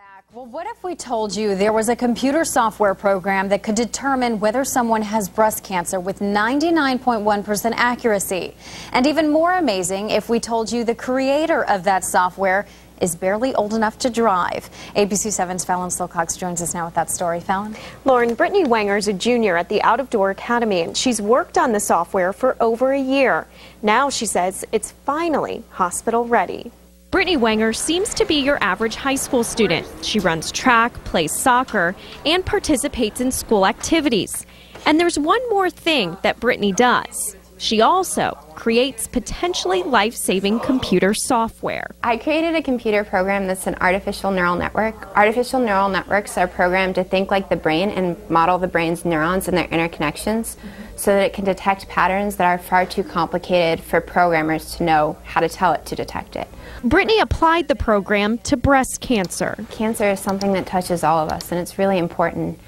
back. Well, what if we told you there was a computer software program that could determine whether someone has breast cancer with 99.1% accuracy? And even more amazing if we told you the creator of that software is barely old enough to drive. ABC 7's Fallon Silcox joins us now with that story. Fallon? Lauren, Brittany Wenger is a junior at the Out of Door Academy, and she's worked on the software for over a year. Now she says it's finally hospital ready. Brittany Wenger seems to be your average high school student. She runs track, plays soccer, and participates in school activities. And there's one more thing that Brittany does. She also creates potentially life saving computer software. I created a computer program that's an artificial neural network. Artificial neural networks are programmed to think like the brain and model the brain's neurons and their interconnections so that it can detect patterns that are far too complicated for programmers to know how to tell it to detect it. Brittany applied the program to breast cancer. Cancer is something that touches all of us, and it's really important.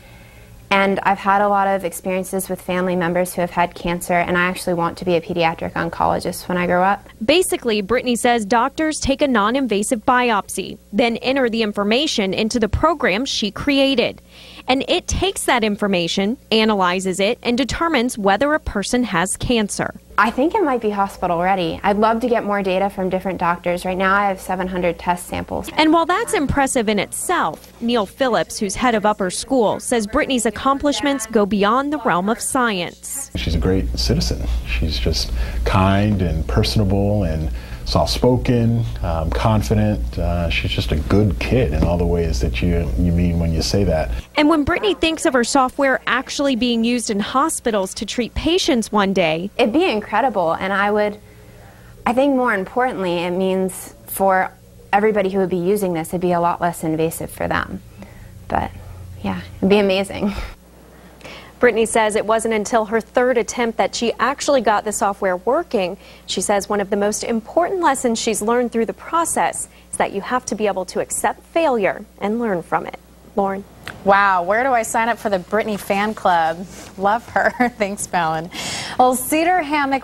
And I've had a lot of experiences with family members who have had cancer, and I actually want to be a pediatric oncologist when I grow up. Basically, Brittany says doctors take a non invasive biopsy, then enter the information into the program she created. And it takes that information, analyzes it, and determines whether a person has cancer. I think it might be hospital ready. I'd love to get more data from different doctors. Right now I have 700 test samples. And while that's impressive in itself, Neil Phillips, who's head of upper school, says Brittany's accomplishments go beyond the realm of science. She's a great citizen. She's just kind and personable and soft spoken, um, confident. Uh, she's just a good kid in all the ways that you, you mean when you say that. And when Brittany thinks of her software actually being used in hospitals to treat patients one day, it'd be incredible. And I would, I think more importantly, it means for everybody who would be using this, it'd be a lot less invasive for them. But yeah, it'd be amazing. Brittany says it wasn't until her third attempt that she actually got the software working. She says one of the most important lessons she's learned through the process is that you have to be able to accept failure and learn from it. Lauren. Wow, where do I sign up for the Brittany fan club? Love her. Thanks, Fallon. Well, Cedar Hammock